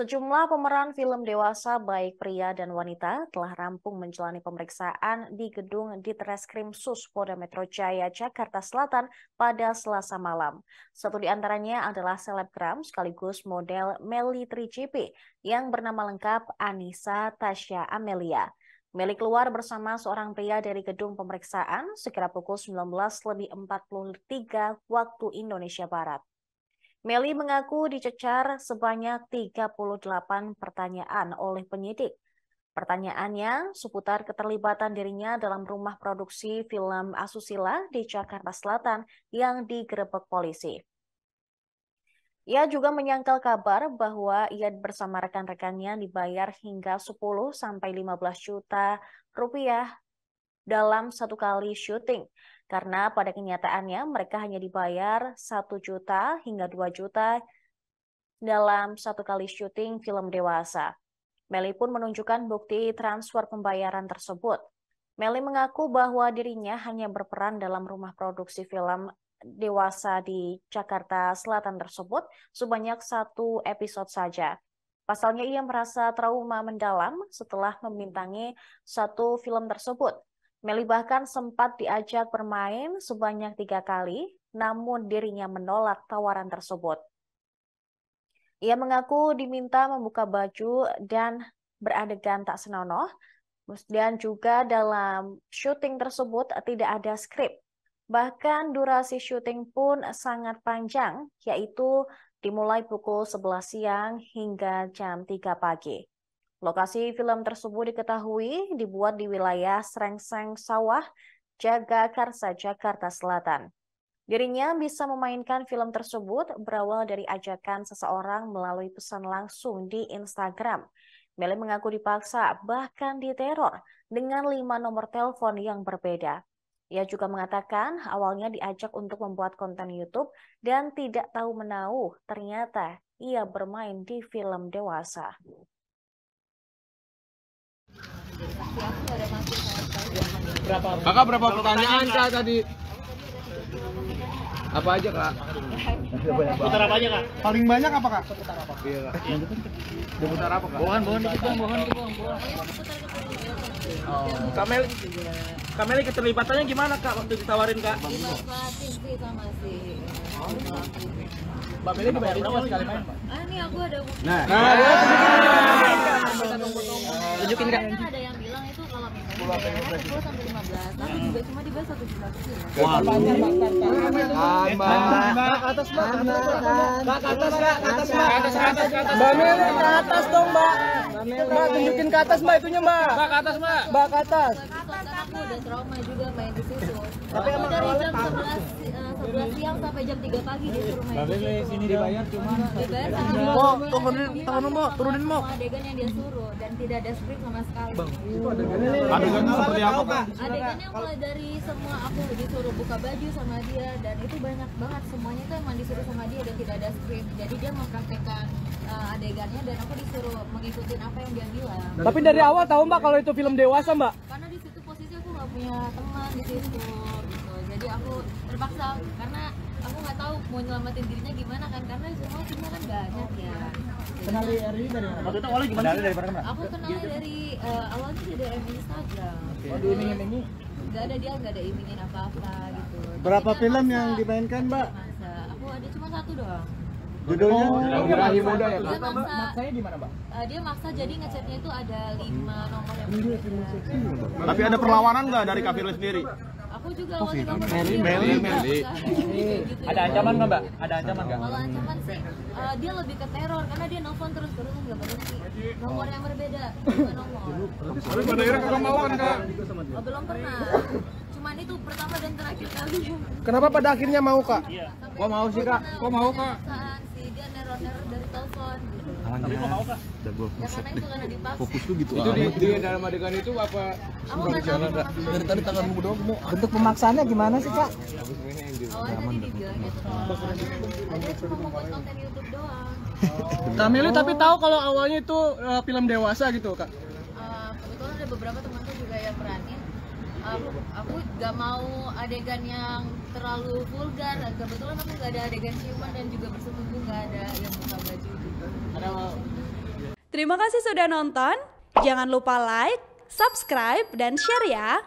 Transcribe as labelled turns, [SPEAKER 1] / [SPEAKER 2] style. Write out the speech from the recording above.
[SPEAKER 1] Sejumlah pemeran film dewasa baik pria dan wanita telah rampung menjalani pemeriksaan di gedung Ditreskrim Sus Polda Metro Jaya, Jakarta Selatan pada Selasa malam. Satu di antaranya adalah selebgram sekaligus model Meli Tricipi yang bernama lengkap Anissa Tasya Amelia. Meli keluar bersama seorang pria dari gedung pemeriksaan sekira pukul 19.43 waktu Indonesia Barat. Meli mengaku dicecar sebanyak 38 pertanyaan oleh penyidik. Pertanyaannya seputar keterlibatan dirinya dalam rumah produksi film asusila di Jakarta Selatan yang digerebek polisi. Ia juga menyangkal kabar bahwa ia bersama rekan-rekannya dibayar hingga 10 sampai 15 juta rupiah dalam satu kali syuting karena pada kenyataannya mereka hanya dibayar 1 juta hingga 2 juta dalam satu kali syuting film dewasa. Meli pun menunjukkan bukti transfer pembayaran tersebut. Meli mengaku bahwa dirinya hanya berperan dalam rumah produksi film dewasa di Jakarta Selatan tersebut sebanyak satu episode saja. Pasalnya ia merasa trauma mendalam setelah membintangi satu film tersebut Meli bahkan sempat diajak bermain sebanyak tiga kali, namun dirinya menolak tawaran tersebut. Ia mengaku diminta membuka baju dan beradegan tak senonoh, dan juga dalam syuting tersebut tidak ada skrip. Bahkan durasi syuting pun sangat panjang, yaitu dimulai pukul 11 siang hingga jam 3 pagi. Lokasi film tersebut diketahui dibuat di wilayah Srengseng Sawah, Jagakarsa, Jakarta Selatan. Dirinya bisa memainkan film tersebut berawal dari ajakan seseorang melalui pesan langsung di Instagram. Meli mengaku dipaksa, bahkan diteror, dengan lima nomor telepon yang berbeda. Ia juga mengatakan awalnya diajak untuk membuat konten YouTube dan tidak tahu menahu ternyata ia bermain di film dewasa.
[SPEAKER 2] Berapa? Kakak berapa pertanyaan kak tadi? Apa aja kak?
[SPEAKER 3] Putar apa aja kak?
[SPEAKER 2] Paling banyak apa kak? Iya kak. Dia putar apa kak?
[SPEAKER 3] Bohong, bohong dikit bang, bohong dikit bang.
[SPEAKER 2] Oh.
[SPEAKER 3] Kamel, Kameli keterlibatannya gimana kak waktu ditawarin kak?
[SPEAKER 4] Dimanfaatin sih sama si
[SPEAKER 3] Mbak Meli dibayarin apa sekali main mbak?
[SPEAKER 4] Ah ini aku ada
[SPEAKER 2] Nah.
[SPEAKER 3] Tunjukin kak.
[SPEAKER 4] ada yang 10 sampai 15 tapi juga cuma dibayar 1 juta
[SPEAKER 2] Wah. Hai mbak.
[SPEAKER 3] atas mbak. Mbak ke atas ke atas mbak. Ke atas, ke atas, ke atas. Mbak Meli ke atas dong mbak. Mbak tunjukin ke atas mbak itunya mbak. Mbak ke atas mbak. Mbak ke atas.
[SPEAKER 4] Aku udah trauma juga main di situ
[SPEAKER 3] Tapi
[SPEAKER 4] Aku
[SPEAKER 3] emang
[SPEAKER 4] dari
[SPEAKER 3] awalnya
[SPEAKER 4] jam 11, eh, 11 siang sampai jam 3 pagi disuruh main. Di situ
[SPEAKER 3] sini dibayar cuma.
[SPEAKER 4] dibayar
[SPEAKER 3] turunin tangan mo, turunin
[SPEAKER 4] semua adegan yang dia suruh dan tidak ada skrip sama sekali.
[SPEAKER 2] Adegannya seperti apa kak?
[SPEAKER 4] adegannya mulai dari semua aku disuruh buka baju sama dia dan itu banyak banget. Semuanya itu emang disuruh sama dia dan tidak ada skrip jadi dia mempraktekkan uh, adegannya dan aku disuruh mengikuti apa yang dia bilang.
[SPEAKER 3] Tapi dari awal tahu mbak kalau itu film dewasa mbak?
[SPEAKER 4] karena di situ posisi aku nggak punya teman di situ aku terpaksa karena aku nggak tahu mau nyelamatin dirinya gimana kan karena semua timnya kan banyak ya
[SPEAKER 3] Kenal dari dari mana? Waktu itu awalnya gimana? Dari mana?
[SPEAKER 4] aku kenal dari uh, awalnya sih dari Instagram
[SPEAKER 3] Oh, diiming-imingi.
[SPEAKER 4] nggak ada dia nggak ada imingin apa apa gitu
[SPEAKER 2] Berapa
[SPEAKER 4] Jadi kan
[SPEAKER 2] film
[SPEAKER 4] masa-
[SPEAKER 2] yang dimainkan mbak?
[SPEAKER 4] masa aku ada cuma satu doang
[SPEAKER 2] Judulnya?
[SPEAKER 3] Oh, birahi muda ya
[SPEAKER 4] dia
[SPEAKER 3] kak?
[SPEAKER 4] maksa
[SPEAKER 3] Maksanya di mana mbak?
[SPEAKER 4] uh, dia maksa jadi ngechatnya itu ada lima nomor yang berbeda
[SPEAKER 5] Tapi ada perlawanan nggak dari Kak Firly sendiri?
[SPEAKER 4] Aku juga awalnya nggak mau
[SPEAKER 5] Meli, Meli. Meli.
[SPEAKER 4] Gitu
[SPEAKER 3] Ada ancaman nggak mbak? Ada ancaman nggak?
[SPEAKER 4] kalau ancaman sih uh, dia lebih ke teror karena dia nelfon terus terus nggak berhenti nomor yang berbeda dua nomor
[SPEAKER 5] Tapi pada akhirnya kakak mau kan kak?
[SPEAKER 4] Oh, belum pernah cuman itu pertama dan terakhir kali
[SPEAKER 2] Kenapa pada akhirnya mau kak?
[SPEAKER 5] Kok mau sih, Kak? Kok mau, Kak?
[SPEAKER 4] Sih dia neror-neror dari telepon gitu.
[SPEAKER 5] Tapi kok mau kak?
[SPEAKER 4] Ya itu.
[SPEAKER 5] Fokus tuh gitu.
[SPEAKER 2] Itu di, di dalam adegan itu apa?
[SPEAKER 4] Aku nggak tahu itu.
[SPEAKER 5] Dari tadi tangan gue doang mau.
[SPEAKER 2] Bentuk pemaksaannya gimana sih kak?
[SPEAKER 4] Awalnya tadi dibilangnya telepon. Dia cuma mau buat konten YouTube doang.
[SPEAKER 3] Kameli tapi tahu kalau awalnya itu uh, film dewasa gitu kak?
[SPEAKER 4] Uh, kebetulan ada beberapa temanku juga yang beranin. Aku, aku gak mau adegan yang terlalu vulgar kebetulan aku gak ada adegan ciuman dan juga bersetubuh gak ada yang buka baju gitu.
[SPEAKER 3] Ada
[SPEAKER 6] Terima kasih sudah nonton. Jangan lupa like, subscribe, dan share ya.